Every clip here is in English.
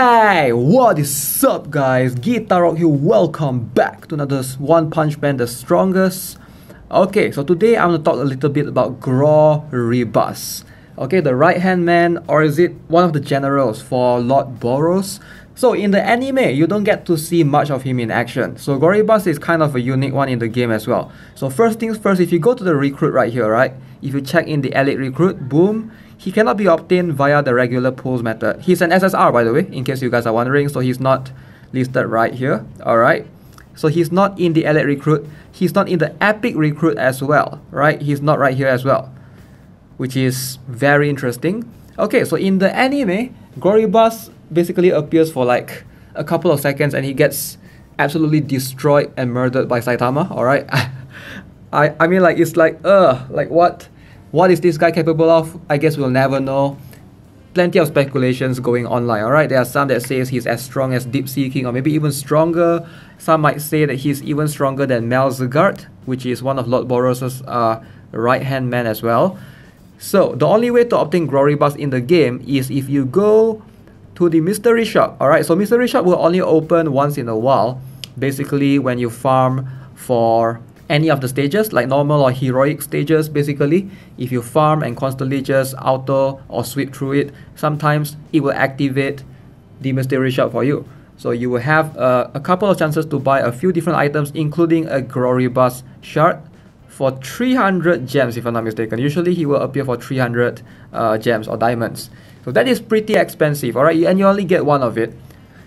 Hey, what is up guys? Guitar here, welcome back to another One Punch Man the Strongest. Okay, so today I'm to talk a little bit about Groribas. Okay, the right hand man, or is it one of the generals for Lord Boros? So in the anime, you don't get to see much of him in action. So Groribas is kind of a unique one in the game as well. So first things first, if you go to the recruit right here, right? If you check in the elite recruit, boom, he cannot be obtained via the regular pulls method. He's an SSR by the way, in case you guys are wondering, so he's not listed right here, alright? So he's not in the elite recruit, he's not in the epic recruit as well, right? He's not right here as well, which is very interesting. Okay, so in the anime, Groribas basically appears for like a couple of seconds and he gets absolutely destroyed and murdered by Saitama, alright? I, I mean like it's like, uh, like what? What is this guy capable of? I guess we'll never know. Plenty of speculations going online, alright? There are some that says he's as strong as Deep Sea King or maybe even stronger. Some might say that he's even stronger than Melzargard, which is one of Lord Boros' uh, right-hand man as well. So, the only way to obtain Groribas in the game is if you go to the mystery shop, alright? So, mystery shop will only open once in a while, basically when you farm for any of the stages like normal or heroic stages basically. If you farm and constantly just auto or sweep through it sometimes it will activate the mystery shop for you. So you will have uh, a couple of chances to buy a few different items including a Groribas shard for 300 gems if I'm not mistaken. Usually he will appear for 300 uh, gems or diamonds. So that is pretty expensive alright? And you only get one of it.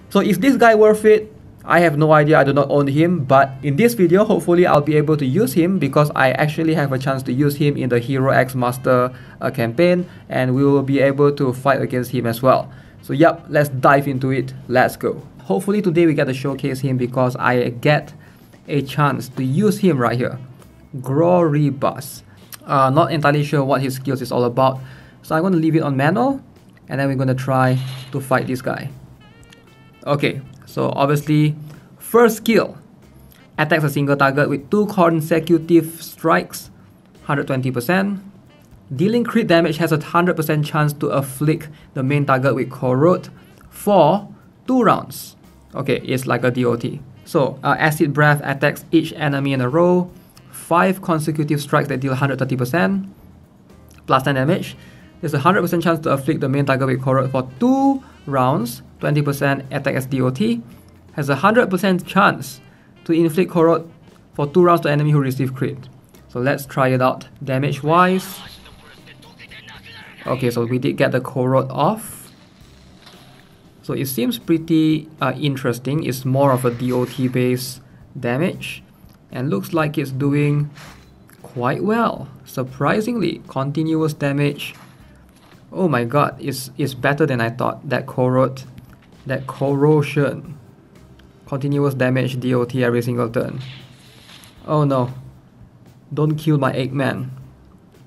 So is this guy worth it I have no idea, I do not own him, but in this video, hopefully I'll be able to use him because I actually have a chance to use him in the Hero X Master uh, campaign and we will be able to fight against him as well. So yep, let's dive into it, let's go. Hopefully today we get to showcase him because I get a chance to use him right here. Groribas. Uh, not entirely sure what his skills is all about, so I'm going to leave it on manual and then we're going to try to fight this guy. Okay, so obviously, first skill attacks a single target with two consecutive strikes, 120%. Dealing crit damage has a 100% chance to afflict the main target with corrode for two rounds. Okay, it's like a DOT. So, uh, acid breath attacks each enemy in a row, five consecutive strikes that deal 130% plus 10 damage. There's a 100% chance to afflict the main target with corrode for two rounds 20% attack as DOT, has a 100% chance to inflict corrode for 2 rounds to enemy who receive crit. So let's try it out damage wise. Okay, so we did get the corrode off. So it seems pretty uh, interesting. It's more of a DOT based damage and looks like it's doing quite well. Surprisingly, continuous damage. Oh my god, it's, it's better than I thought. That corrode that corrosion continuous damage DOT every single turn. Oh no. Don't kill my Eggman.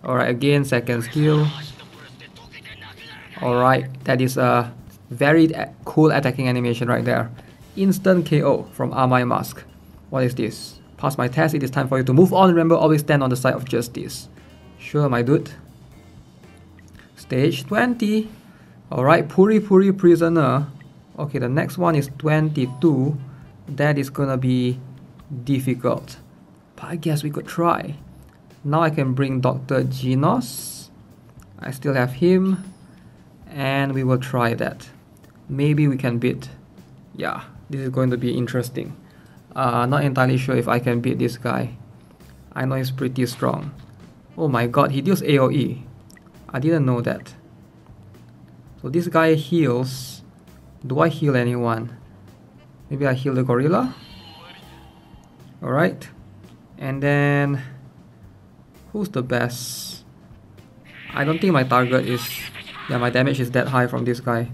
Alright, again, second skill. Alright, that is a very cool attacking animation right there. Instant KO from Amai Mask. What is this? Pass my test, it is time for you to move on. Remember, always stand on the side of justice. Sure, my dude. Stage 20. Alright, Puri Puri Prisoner. Okay, the next one is 22. That is gonna be difficult. But I guess we could try. Now I can bring Dr. Genus. I still have him. And we will try that. Maybe we can beat. Yeah, this is going to be interesting. Uh, not entirely sure if I can beat this guy. I know he's pretty strong. Oh my god, he deals AoE. I didn't know that. So this guy heals do I heal anyone? Maybe I heal the gorilla? Alright. And then... Who's the best? I don't think my target is... Yeah, my damage is that high from this guy.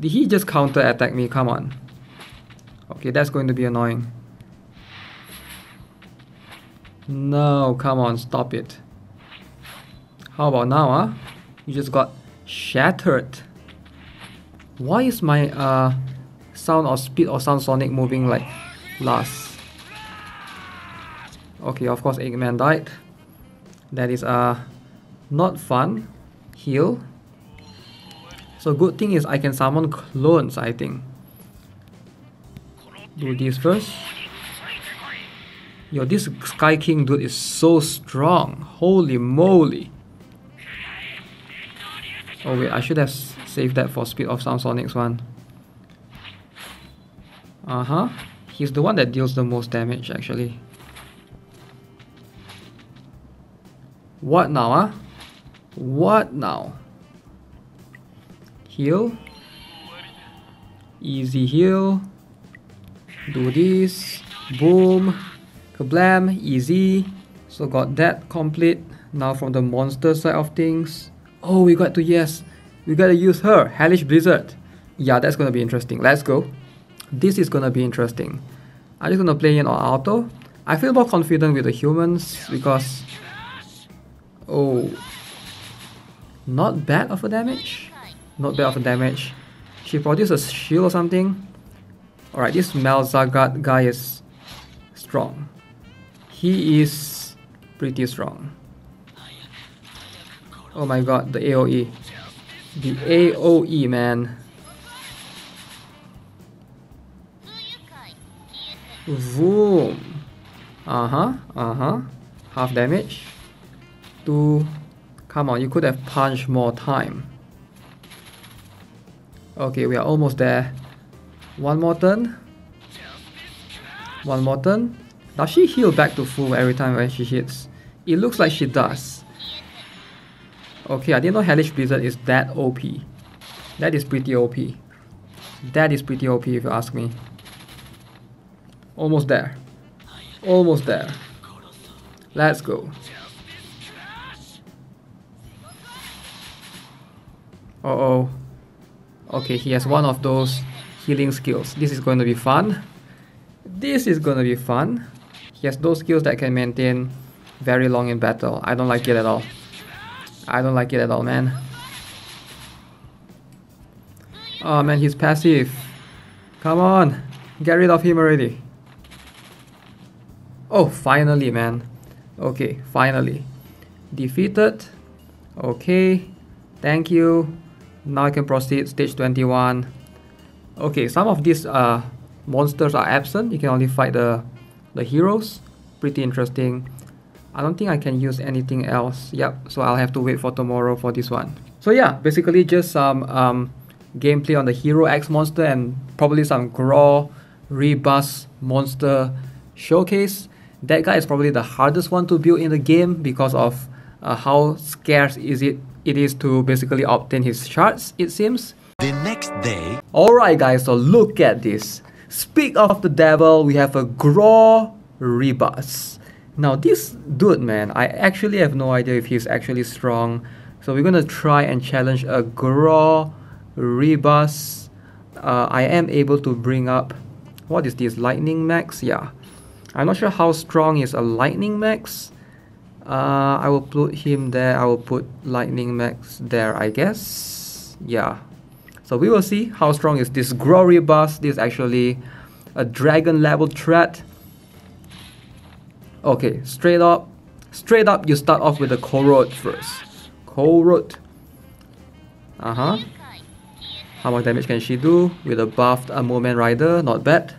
Did he just counter attack me? Come on. Okay, that's going to be annoying. No, come on, stop it. How about now, huh? You just got shattered. Why is my uh, sound or speed or sound sonic moving like last? Okay, of course Eggman died. That is uh, not fun. Heal. So good thing is I can summon clones, I think. Do this first. Yo, this Sky King dude is so strong. Holy moly. Oh wait, I should have saved that for Speed of Sound Sonic's one. Uh-huh. He's the one that deals the most damage actually. What now, huh? What now? Heal. Easy heal. Do this. Boom. Kablam. Easy. So got that complete. Now from the monster side of things. Oh, we got to, yes. We gotta use her. Hellish Blizzard. Yeah, that's gonna be interesting. Let's go. This is gonna be interesting. I'm just gonna play in on auto. I feel more confident with the humans because Oh. Not bad of a damage. Not bad of a damage. She produced a shield or something. Alright, this Melzargard guy is strong. He is pretty strong. Oh my god, the AoE. The AoE, man. Boom. Uh-huh, uh-huh. Half damage to... Come on, you could have punched more time. Okay, we are almost there. One more turn. One more turn. Does she heal back to full every time when she hits? It looks like she does. Okay, I didn't know Hellish Blizzard is that OP. That is pretty OP. That is pretty OP if you ask me. Almost there. Almost there. Let's go. Uh oh. Okay, he has one of those healing skills. This is going to be fun. This is going to be fun. He has those skills that can maintain very long in battle. I don't like it at all. I don't like it at all, man. Oh man, he's passive. Come on. Get rid of him already. Oh, finally, man. Okay, finally. Defeated. Okay. Thank you. Now I can proceed stage 21. Okay, some of these uh, monsters are absent. You can only fight the, the heroes. Pretty interesting. I don't think I can use anything else. Yep, so I'll have to wait for tomorrow for this one. So yeah, basically just some um, gameplay on the Hero X monster and probably some Graw Rebus monster showcase. That guy is probably the hardest one to build in the game because of uh, how scarce is it it is to basically obtain his shards, it seems. The next day... Alright guys, so look at this. Speak of the devil, we have a Graw Rebus. Now this dude man, I actually have no idea if he's actually strong. So we're gonna try and challenge a Graw Rebus. Uh, I am able to bring up, what is this, Lightning Max? Yeah. I'm not sure how strong is a Lightning Max. Uh, I will put him there. I will put Lightning Max there, I guess. Yeah. So we will see how strong is this Groribas. This is actually a dragon level threat. Okay, straight up. Straight up, you start off with the corrode first. corrode. Uh-huh. How much damage can she do? With a buffed Mumen Rider, not bad.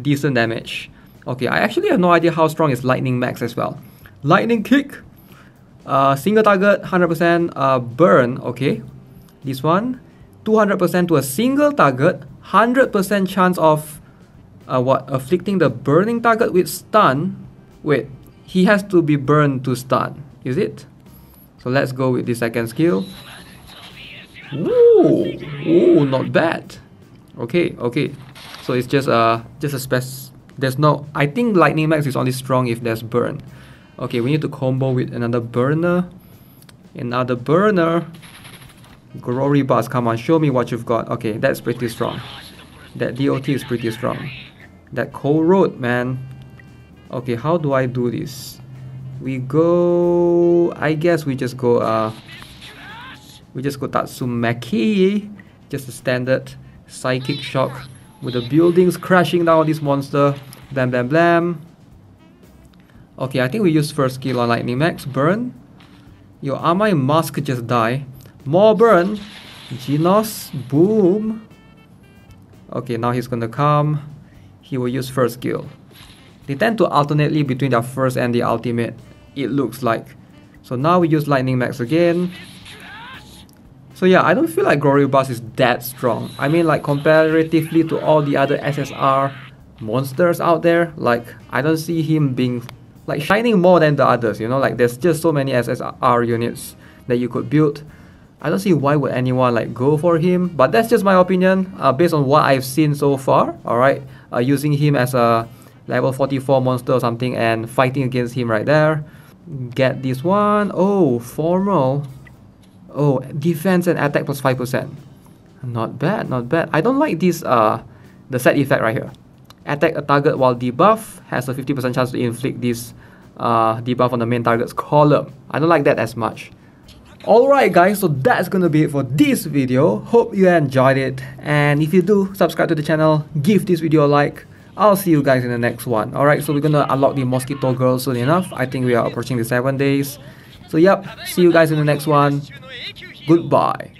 Decent damage. Okay, I actually have no idea how strong is Lightning Max as well. Lightning kick. Uh, single target, 100% uh, burn. Okay. This one. 200% to a single target. 100% chance of uh, what? Afflicting the burning target with stun. Wait. He has to be burned to stun. Is it? So let's go with the second skill. Ooh, ooh, not bad. Okay, okay. So it's just uh just a spec. There's no. I think lightning max is only strong if there's burn. Okay, we need to combo with another burner. Another burner. Groribas, come on, show me what you've got. Okay, that's pretty strong. That DOT is pretty strong. That corrode, man. Okay, how do I do this? We go... I guess we just go... Uh, we just go Tatsumaki. Just a standard Psychic Shock. With the buildings crashing down on this monster. Blam blam blam. Okay, I think we use first skill on Lightning Max. Burn. Your Amai Mask just die. More burn. Genos, boom. Okay, now he's gonna come. He will use first skill. They tend to alternately between their first and the ultimate, it looks like. So now we use Lightning Max again. So yeah, I don't feel like Groribas is that strong. I mean like comparatively to all the other SSR monsters out there, like I don't see him being like shining more than the others, you know, like there's just so many SSR units that you could build. I don't see why would anyone like go for him, but that's just my opinion uh, based on what I've seen so far. All right, uh, using him as a level 44 monster or something and fighting against him right there. Get this one. Oh, formal. Oh, defense and attack plus 5%. Not bad, not bad. I don't like this, uh, the set effect right here. Attack a target while debuff has a 50% chance to inflict this uh, debuff on the main target's column. I don't like that as much. Alright guys, so that's gonna be it for this video. Hope you enjoyed it. And if you do, subscribe to the channel, give this video a like. I'll see you guys in the next one. Alright, so we're gonna unlock the Mosquito Girl soon enough. I think we are approaching the 7 days. So yep, see you guys in the next one. Goodbye.